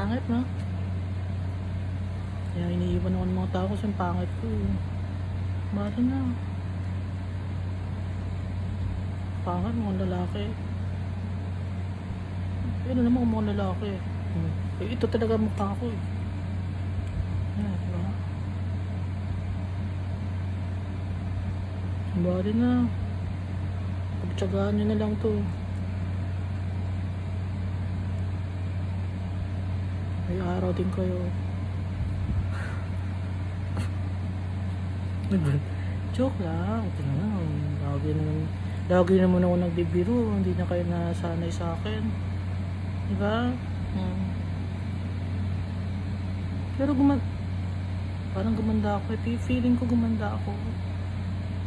Pangit, no? Kaya iniiwan ako ng mga tao kasi ang pangit ko. eh. Bakit na? Pangit mga lalaki. Eh, ano naman mga lalaki? Hmm. Eh, ito talaga mukha ko eh. Yan, di ba? Bari na. Pagtsagaan nyo na lang to. May araw din kayo. Joke lang. Lang. Lagi naman, lagi naman ako nagbibiro. Hindi na kayo nasanay sa akin. Diba? Hmm. Pero guman... Parang gumanda ako. eh. Feeling ko gumanda ako.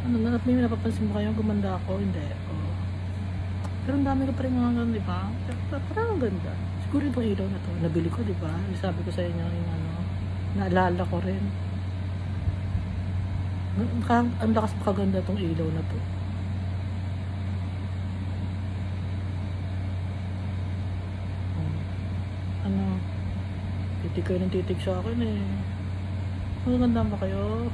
Ano na, may napapansin mo kayo gumanda ako? Hindi. Oh. Pero ang dami ko pa rin mga ganun, di ba? Pero Parang ang ganda. Siguro itong ilaw na to. Nabili ko, di ba? Sabi ko sa inyo yung ano, naalala ko rin. Ang, ang lakas makaganda itong ilaw na to. Hmm. Ano, titig kayo ng titig sa akin eh. Maganda ba kayo?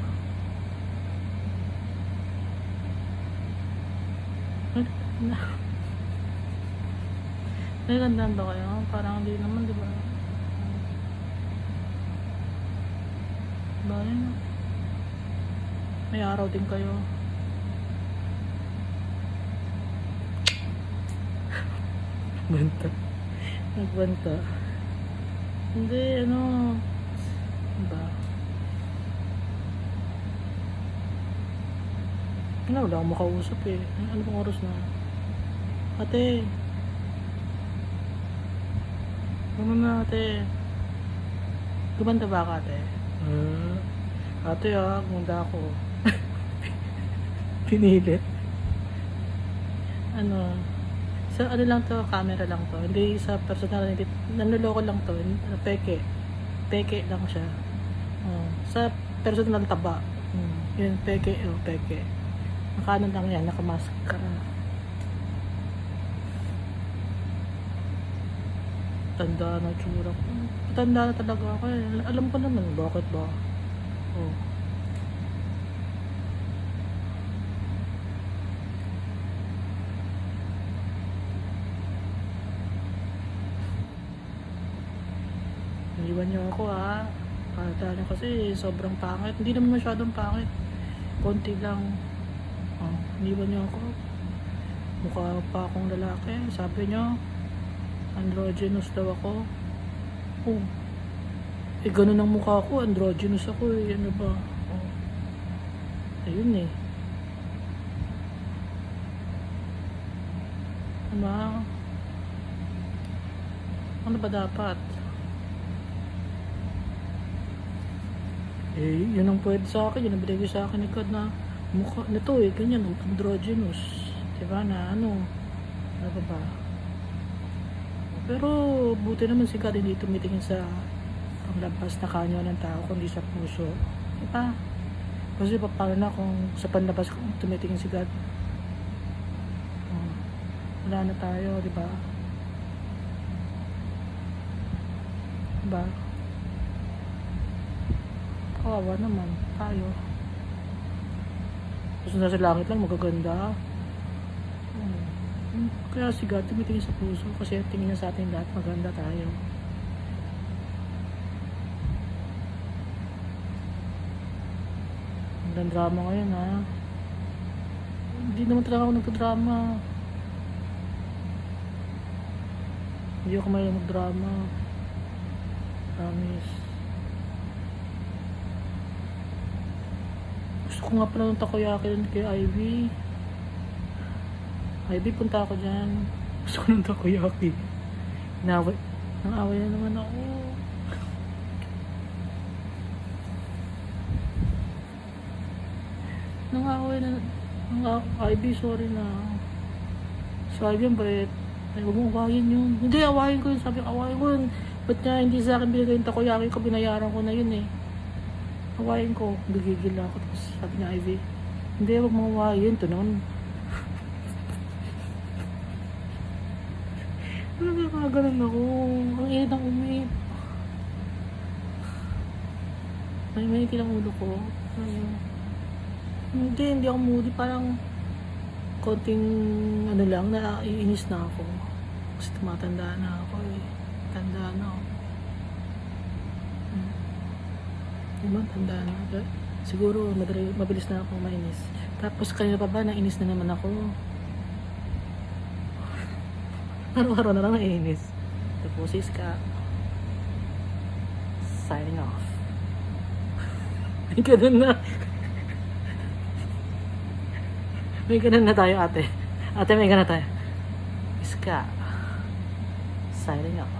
Na, Nagandaan ba kayo? Parang hindi naman, di ba? Na? May araw din kayo. Banta. Nagbanta. Hindi, ano... Ba? Ano, wala akong makausap eh. Ano, ano pang oras na? Ate. Ano na ate? Gumanda ba ka ate? Hmm. Ate ah, gumanda ako. Pinilit. Ano? Sa ano lang to, camera lang to. Hindi sa personal, hindi. Nanloloko lang to. Peke. Peke lang siya. Oh. Sa personal taba. Hmm. Yun, peke. Oh, peke. Nakaano lang yan, nakamask ka. Tanda na tsura ko. Tanda na talaga ako eh. Alam ko naman, bakit ba? Oh. Iniwan niyo ako ha. Kata niyo kasi sobrang pangit. Hindi naman masyadong pangit. Konti lang. Oh, iniwan niyo ako. Mukha pa akong lalaki. Sabi niyo, androgynous daw ako. Oh. Eh, ganun ang mukha ko. Androgynous ako eh. Ano ba? Oh. Ayun eh. Diba? Ano ba dapat? Eh, yun ang pwede sa akin. Yun ang binigay sa akin ni God na mukha na to eh. Ganyan, androgynous. Diba na ano? Ano ba ba? Pero buti naman si hindi tumitingin sa panglabas na kanyo ng tao kundi sa puso. Diba? Kasi pa- paano na kung sa panlabas kung tumitingin si God? Oh, wala na tayo, di ba? Diba? Kawawa naman tayo. Gusto na sa langit lang magaganda. Hmm. Kaya si God tumitingin sa puso kasi tingin niya sa atin lahat maganda tayo. Ang drama ngayon ha. Hindi naman talaga ako nagpa-drama. Hindi ako may mag-drama. Promise. Gusto ko nga pala ng takoyaki kay Ivy. Ivy, punta ako dyan. Gusto ko ng takoyaki. Naway. Nang away na naman ako. Nang away na. Nang aw- Ivy, sorry na. Ivy, ang bait. Ay, huwag mong awayin yun. Hindi, awayin ko yun. Sabi ko, awayin ko yun. Ba't niya hindi sa akin binigay yung takoyaki ko, binayaran ko na yun eh. Awayin ko. Gigigil ako. Tapos sabi niya, Ivy, hindi, huwag mong awayin. Ito naman. gumagalang ako. Ang init ang umit. May mainit lang ulo ko. Ayun. Hindi, hindi ako moody. Parang konting ano lang, naiinis na ako. Kasi tumatanda na ako eh. Tanda na ako. Diba? Tanda na. Siguro, madali, mabilis na ako mainis. Tapos kanina pa ba, nainis na naman ako. Araw-araw na lang nainis. Tapos iska. Signing off. May ganun na. may ganun na tayo ate. Ate, may ganun tayo. Iska. Signing off.